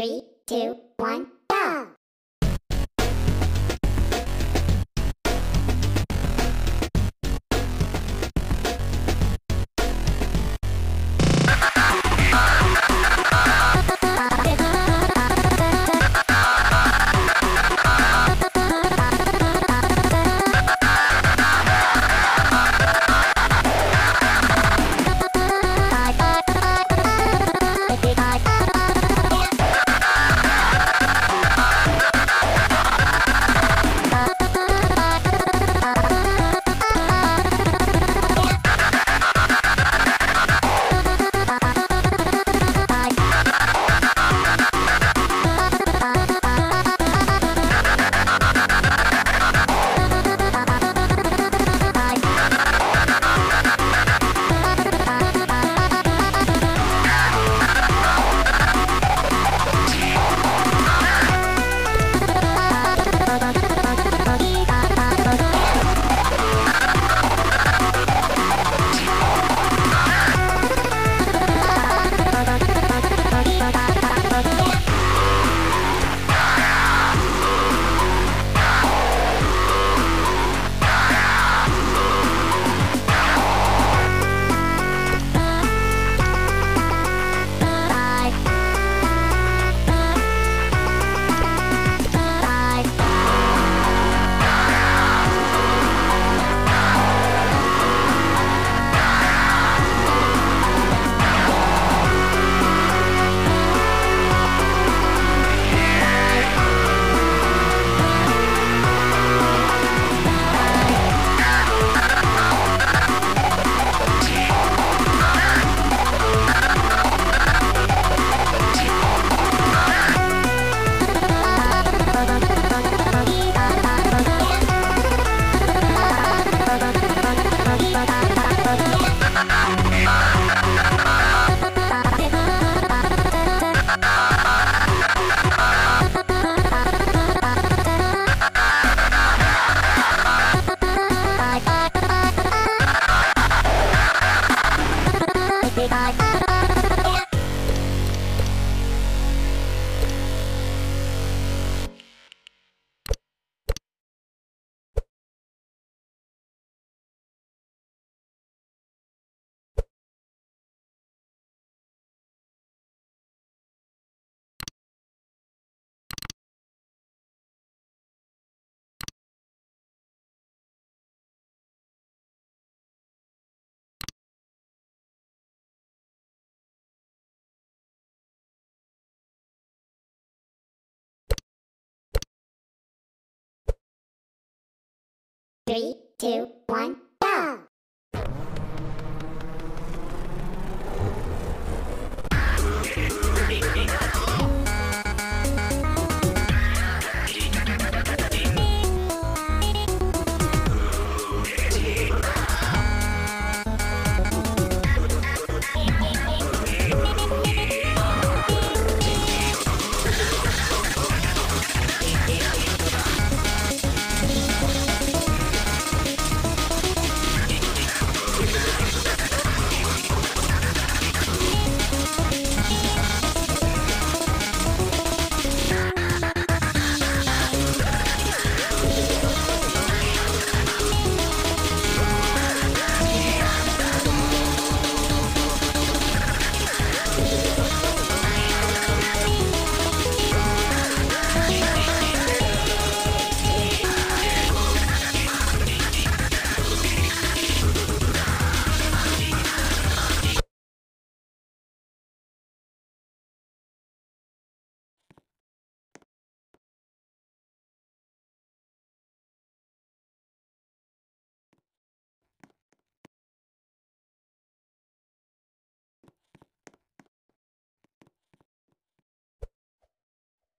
Three, two, one, 哎。Three, two, one,